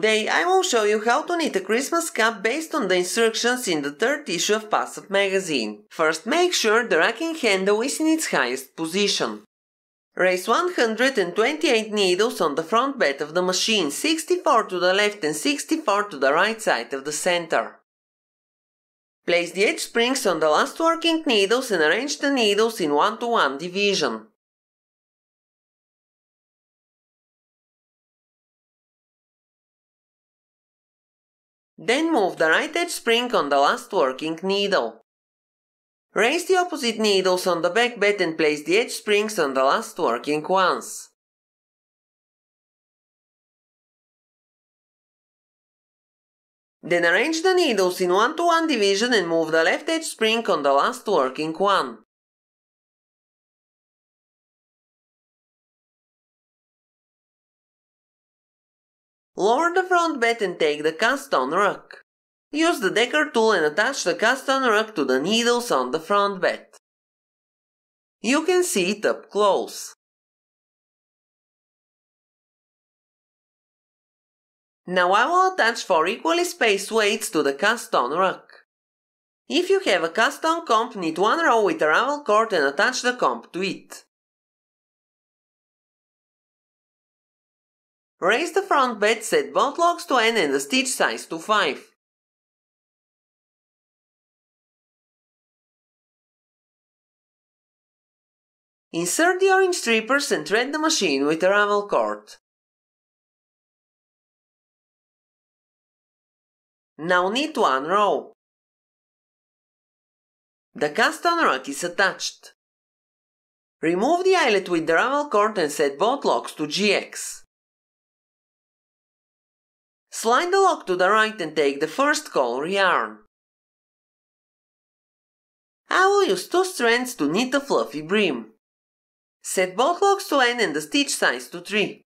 Today I will show you how to knit a Christmas cap based on the instructions in the third issue of Passap magazine. First make sure the racking handle is in its highest position. Raise 128 needles on the front bed of the machine, 64 to the left and 64 to the right side of the center. Place the edge springs on the last working needles and arrange the needles in 1 to 1 division. Then move the right edge spring on the last working needle. Raise the opposite needles on the back bed and place the edge springs on the last working ones. Then arrange the needles in 1 to 1 division and move the left edge spring on the last working one. Lower the front bed and take the cast-on rack. Use the decker tool and attach the cast-on rack to the needles on the front bed. You can see it up close. Now I will attach four equally spaced weights to the cast-on rack. If you have a cast-on comb, knit one row with a ravel cord and attach the comb to it. Raise the front bed, set both locks to N and the stitch size to 5. Insert the orange strippers and thread the machine with a ravel cord. Now knit one row. The cast-on rack is attached. Remove the eyelet with the ravel cord and set both locks to GX. Slide the lock to the right and take the first color yarn. I will use two strands to knit a fluffy brim. Set both locks to N and the stitch size to 3.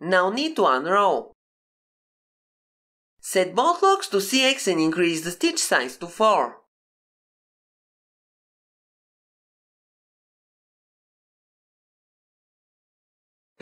Now knit one row. Set both locks to CX and increase the stitch size to 4.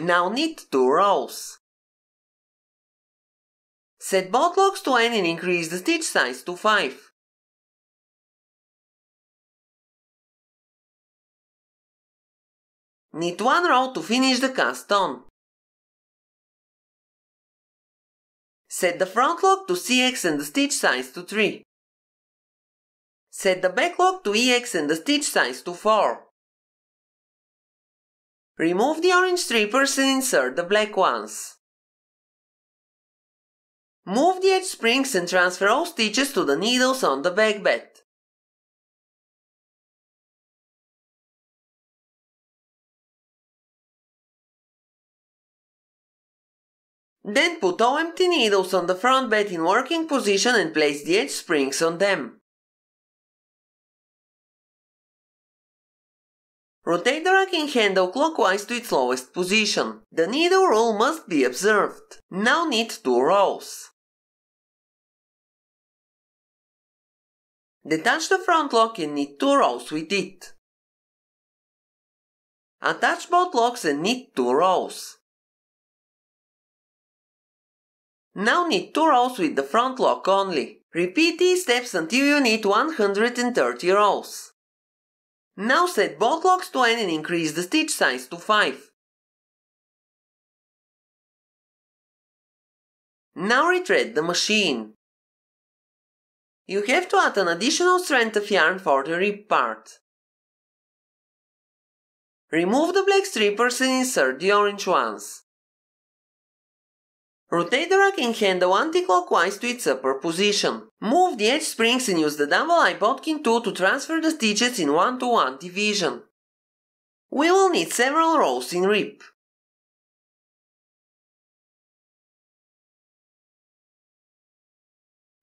Now knit two rows. Set both locks to N and increase the stitch size to 5. Knit one row to finish the cast on. Set the front lock to CX and the stitch size to 3. Set the back lock to EX and the stitch size to 4. Remove the orange strippers and insert the black ones. Move the edge springs and transfer all stitches to the needles on the back bed. Then put all empty needles on the front bed in working position and place the edge springs on them. Rotate the racking handle clockwise to its lowest position. The needle rule must be observed. Now knit two rows. Detach the front lock and knit two rows with it. Attach both locks and knit two rows. Now knit two rows with the front lock only. Repeat these steps until you knit 130 rows. Now set both locks to N and increase the stitch size to 5. Now retread the machine. You have to add an additional strand of yarn for the rib part. Remove the black strippers and insert the orange ones. Rotate the racking handle anti-clockwise to its upper position. Move the edge springs and use the double eye bodkin tool to transfer the stitches in 1 to 1 division. We will need several rows in rib.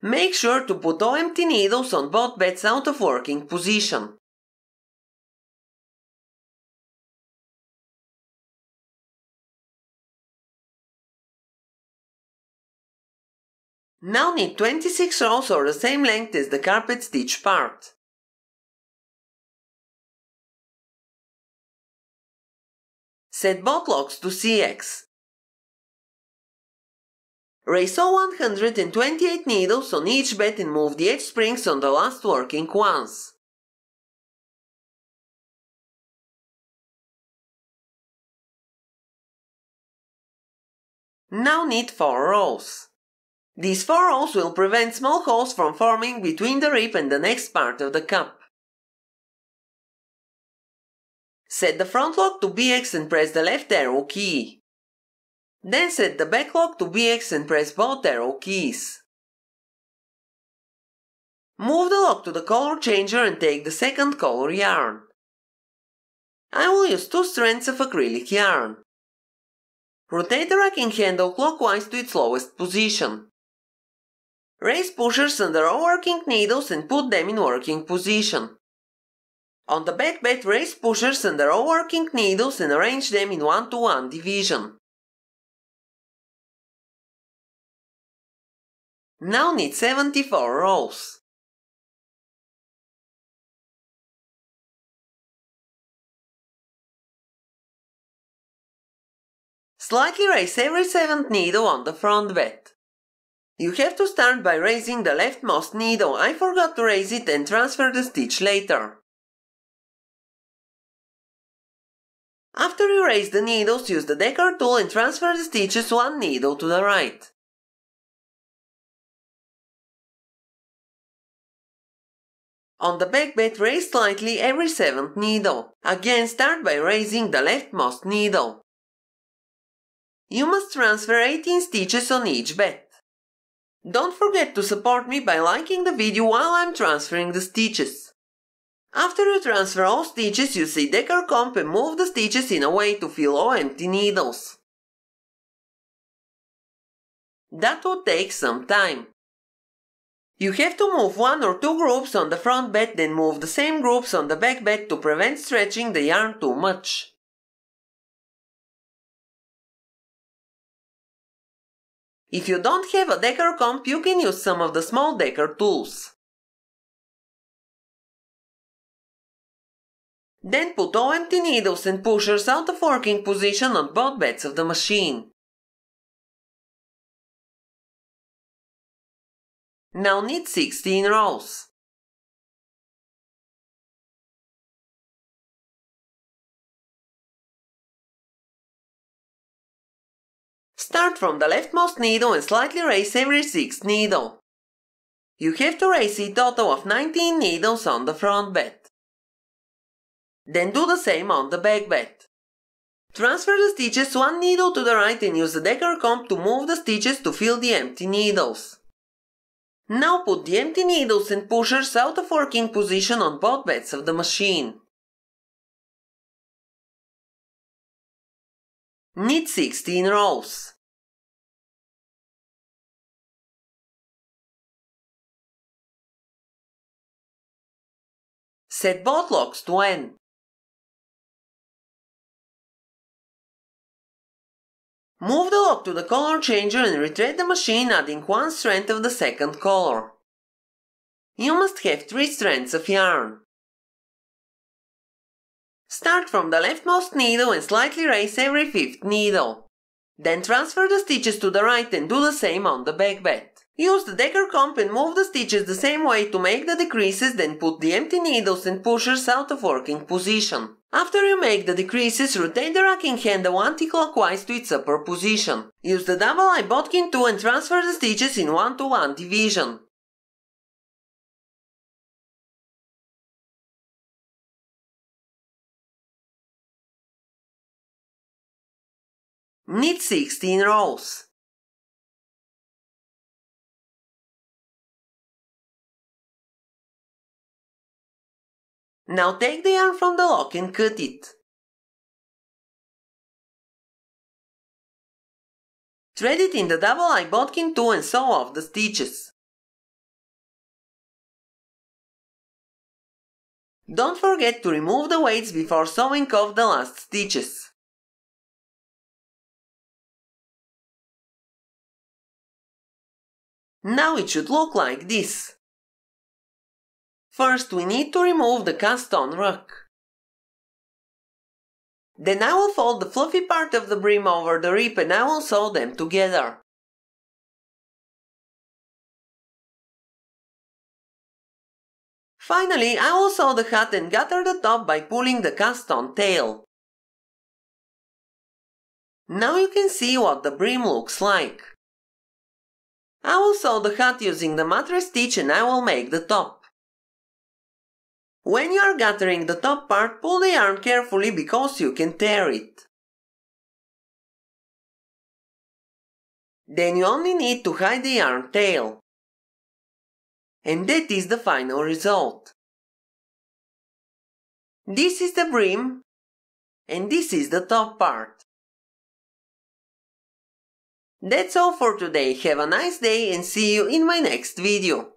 Make sure to put all empty needles on both beds out of working position. Now knit 26 rows or the same length as the carpet stitch part. Set both locks to CX. Raise all 128 needles on each bed and move the edge springs on the last working ones. Now knit 4 rows. These 4 rows will prevent small holes from forming between the rib and the next part of the cup. Set the front lock to BX and press the left arrow key. Then set the back lock to BX and press both arrow keys. Move the lock to the color changer and take the second color yarn. I will use two strands of acrylic yarn. Rotate the racking handle clockwise to its lowest position. Raise pushers under all working needles and put them in working position. On the back bed, raise pushers under all working needles and arrange them in 1 to 1 division. Now knit 74 rows. Slightly raise every seventh needle on the front bed. You have to start by raising the leftmost needle, I forgot to raise it and transfer the stitch later. After you raise the needles, use the decker tool and transfer the stitches one needle to the right. On the back bed, raise slightly every seventh needle. Again, start by raising the leftmost needle. You must transfer 18 stitches on each bed. Don't forget to support me by liking the video while I'm transferring the stitches. After you transfer all stitches, use a decker comb and move the stitches in a way to fill all empty needles. That will take some time. You have to move one or two groups on the front bed, then move the same groups on the back bed to prevent stretching the yarn too much. If you don't have a decker comb, you can use some of the small decker tools. Then put all empty needles and pushers out of working position on both beds of the machine. Now knit 16 rows. Start from the leftmost needle and slightly raise every sixth needle. You have to raise a total of 19 needles on the front bed. Then do the same on the back bed. Transfer the stitches one needle to the right and use the decker comb to move the stitches to fill the empty needles. Now put the empty needles and pushers out of working position on both beds of the machine. Knit 16 rows. Set both locks to N. Move the lock to the color changer and retreat the machine adding one strand of the second color. You must have three strands of yarn. Start from the leftmost needle and slightly raise every fifth needle. Then transfer the stitches to the right and do the same on the back bed. Use the decker comb and move the stitches the same way to make the decreases, then put the empty needles and pushers out of working position. After you make the decreases, rotate the racking handle anti-clockwise to its upper position. Use the double eye bodkin tool and transfer the stitches in 1 to 1 division. Knit 16 rows. Now take the yarn from the lock and cut it. Thread it in the double eye bodkin tool and sew off the stitches. Don't forget to remove the weights before sewing off the last stitches. Now it should look like this. First we need to remove the cast on rack. Then I will fold the fluffy part of the brim over the rib and I will sew them together. Finally, I will sew the hat and gather the top by pulling the cast-on tail. Now you can see what the brim looks like. I will sew the hat using the mattress stitch and I will make the top. When you are gathering the top part, pull the yarn carefully because you can tear it. Then you only need to hide the yarn tail. And that is the final result. This is the brim, and this is the top part. That's all for today, have a nice day and see you in my next video.